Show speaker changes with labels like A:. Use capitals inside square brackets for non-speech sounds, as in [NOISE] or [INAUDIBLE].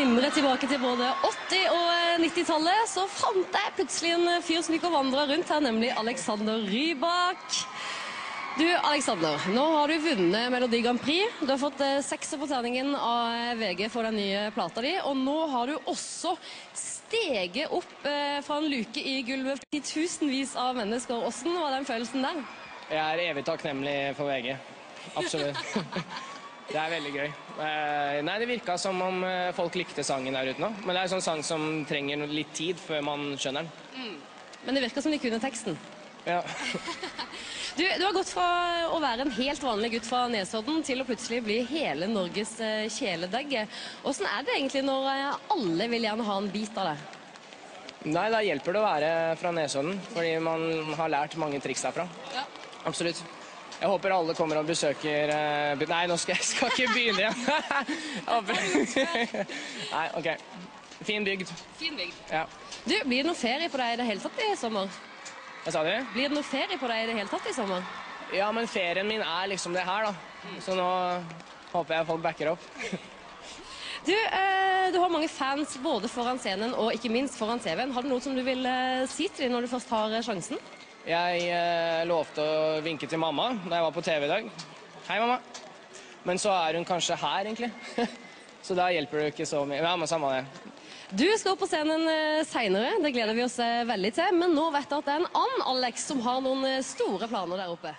A: mimre tilbake til både 80- og 90-tallet, så fant jeg plutselig en fyr som gikk og vandra rundt her, nemlig Alexander Rybak. Du, Alexander, nå har du vunnet Melodi Grand Prix. Du har fått seks sekser på terningen av VG for den nye plata di, og nå har du også steget opp eh, fra en luke i gulvet til tusenvis av mennesker. Åssen var den følelsen der?
B: Jeg er evig takknemlig for VG. Absolutt. [LAUGHS] Det er veldig gøy. Eh, Nei, Det virka som om eh, folk likte sangen der ute nå. Men det er en sånn sang som trenger litt tid før man skjønner den.
A: Men det virka som de kunne teksten.
B: Ja. [LAUGHS]
A: Du, du har gått fra å være en helt vanlig gutt fra Nesodden til å plutselig bli hele Norges kjæledegg. kjæledegge. Åssen er det egentlig når eh, alle vil gjerne ha en bit av det?
B: Nei, da hjelper det å være fra Nesodden, fordi man har lært mange triks derfra.
A: Ja.
B: Absolutt. Jeg håper alle kommer og besøker eh, Nei, nå skal jeg skal ikke begynne igjen. [LAUGHS] [LAUGHS] Nei, OK. Fin bygd.
A: Fin bygd.
B: Ja.
A: Du, blir det noe ferie på deg i det hele tatt i sommer?
B: Hva sa du?
A: Blir det noe ferie på deg i det hele tatt i sommer?
B: Ja, men ferien min er liksom det her, da. Så nå håper jeg folk backer opp. [LAUGHS]
A: Du, eh, du har mange fans både foran scenen og ikke minst foran TV-en. Har du noe som du vil eh, si til dem når du først har sjansen?
B: Jeg eh, lovte å vinke til mamma da jeg var på TV i dag. Hei, mamma. Men så er hun kanskje her, egentlig. [LAUGHS] så da hjelper det ikke så mye. Ja, men samme det.
A: Du skal på scenen eh, seinere, det gleder vi oss eh, veldig til. Men nå vet jeg at det er en annen Alex som har noen store planer der oppe.